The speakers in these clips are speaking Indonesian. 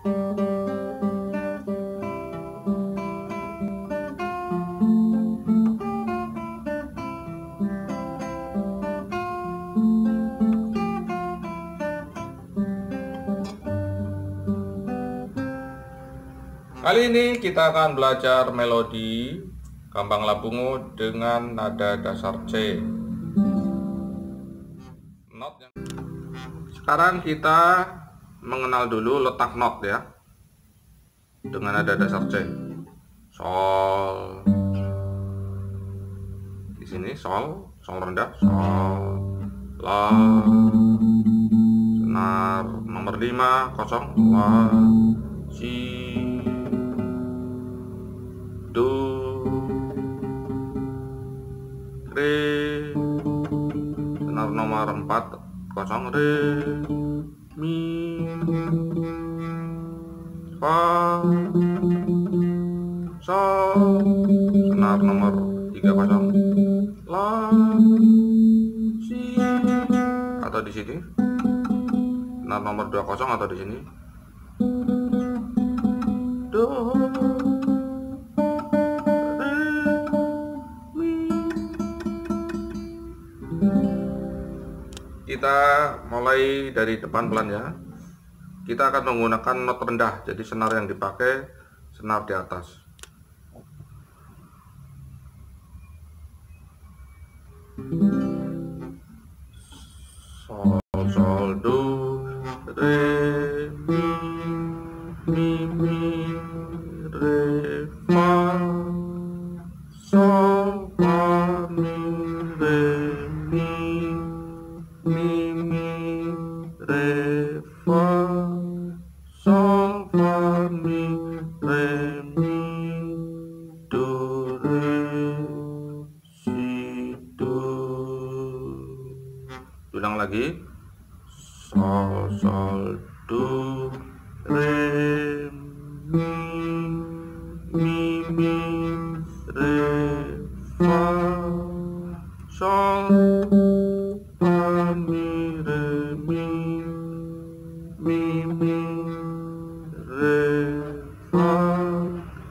Kali ini kita akan belajar melodi Kambang Labungu dengan nada dasar C. Sekarang kita mengenal dulu letak not ya. Dengan nada dasar C. Sol. Di sini sol, sol rendah, sol, la. Senar nomor 5 kosong, la, si, do re senar nomor 4 kosong re mi fa sol senar nomor 3 kosong. La si atau di sini? Senar nomor 2 kosong atau di sini? Do kita mulai dari depan pelan ya. Kita akan menggunakan not rendah jadi senar yang dipakai senar di atas. Sol sol do re mi mi mi re fa sol fa mi ulang lagi. Sol sol do re mi mi mi re fa sol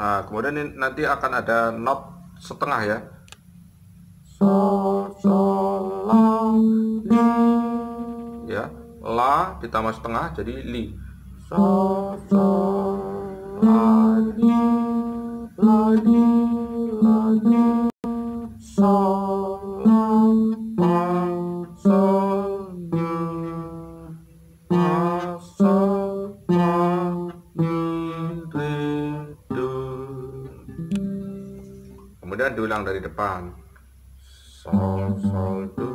nah kemudian ini nanti akan ada not setengah ya. Sol sol la li ya la ditambah setengah jadi li. Sol sol la. li la li kemudian diulang dari depan. Sol sol do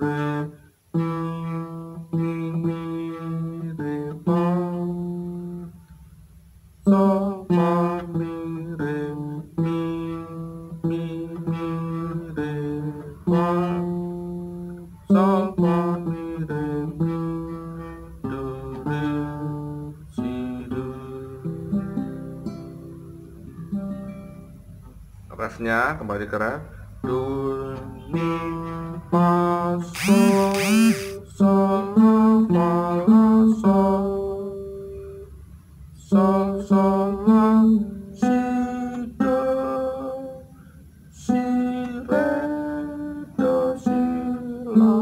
re mi mi re fa sol fa mi re mi mi mi re fa refnya kembali ke ref do mi fa sol sol la la sol sol sol la si do si re do si la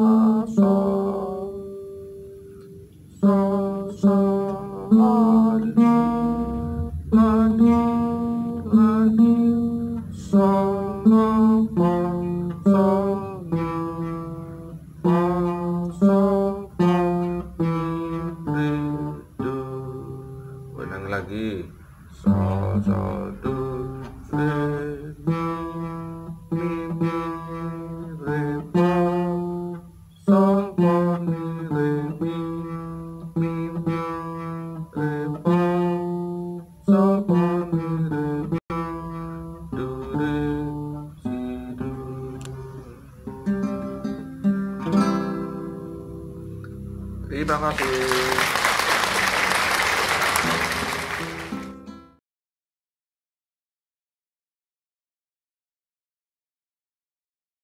sol sol sol la la sa satu re mi mi mi re mi re mi mi mi si do terima kasih.